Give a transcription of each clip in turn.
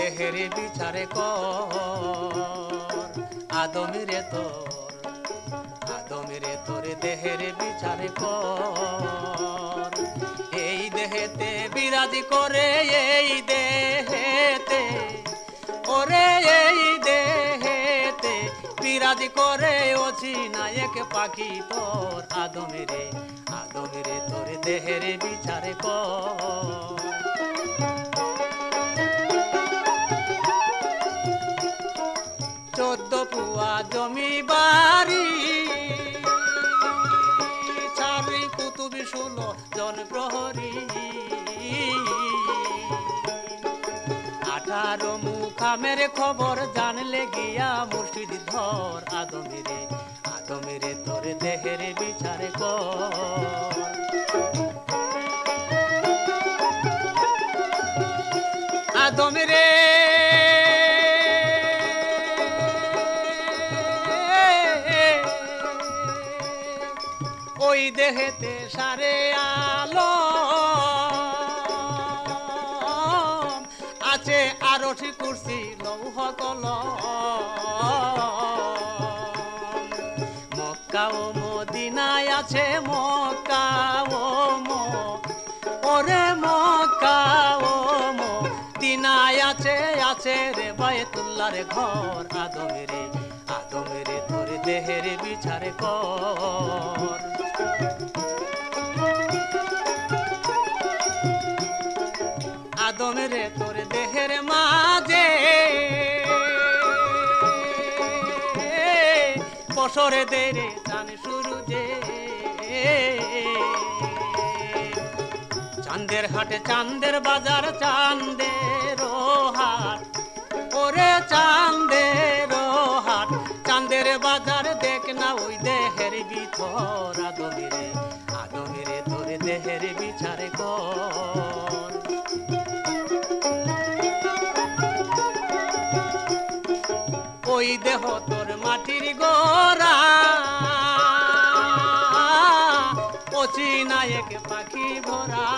দেহের বিচারে কর। আদমিরে তোর আদমিরে তোর দেহের বিচারে কর। এই দেহেতে বিরাজি করে, এই দেহেতে, ওরে এই দেহেতে বিরাজ করে অছি নায়ক পাখি তোর। আদমেরে আদমেরে তোর দেহের বিচারে কর। পুয়া জমি বাড়ি। চারি কুতুবি ষোলো জন প্রহরী। আঠারো মুখামের খবর জানলে গিয়া মুর্শিদ ধর। আদমেরে আদমেরে তোর দেহের বিচারে কর। আদমেরে ওই দেহেতে সারে আলো। আছে আরটি কুর্সি লৌহ কল মক্কা ও মদিনায় আছে, মক্কা ও মো। ওরে মক্কা ও মো। দিনায় আছে আছে রে বায়তুল্লার ঘর। আদমেরে আদমেরে তোর দেহের বিচারে কর। আদমেরে বছরে দেরে চান শুরু যে চান্দের হাটে চান্দের বাজার চান্দের হাট। ওরে চান্দের হাট চান্দের বাজার দেখ না ওই দেহের ভিতর আদমিরে দেহের বিচারে ওই দেহ তোর মাটির গোরা পচি নায়ক পাখি ভরা।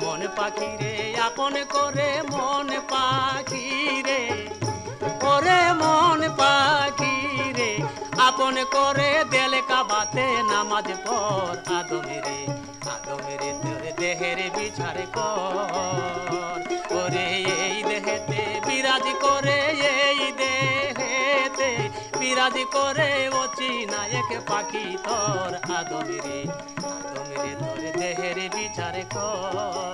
মন পাখি রে আপন করে মন মন পাখি রে আপন করে দেলে কাবাতে নামাজ পর আদমেরে আদমেরে তোর দেহের বিচার কর। এই দেহেতে বিরাজ করে, এই দেহেতে বিরাজ করে অচি নায়ক পাখি তোর। আদমেরে আদমেরে তোর দেহের বিচার কর।